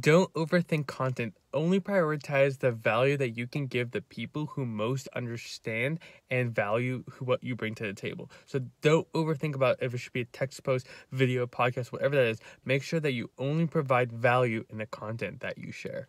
Don't overthink content. Only prioritize the value that you can give the people who most understand and value what you bring to the table. So don't overthink about if it should be a text post, video, podcast, whatever that is. Make sure that you only provide value in the content that you share.